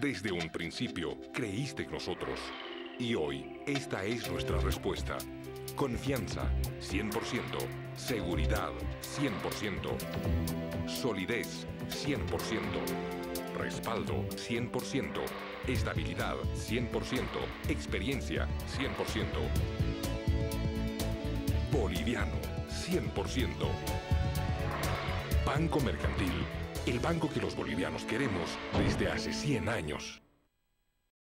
Desde un principio creíste en nosotros. Y hoy esta es nuestra respuesta. Confianza, 100%. Seguridad, 100%. Solidez, 100%. Respaldo, 100%. Estabilidad, 100%. Experiencia, 100%. Boliviano, 100%. Banco Mercantil, el banco que los bolivianos queremos desde hace 100 años.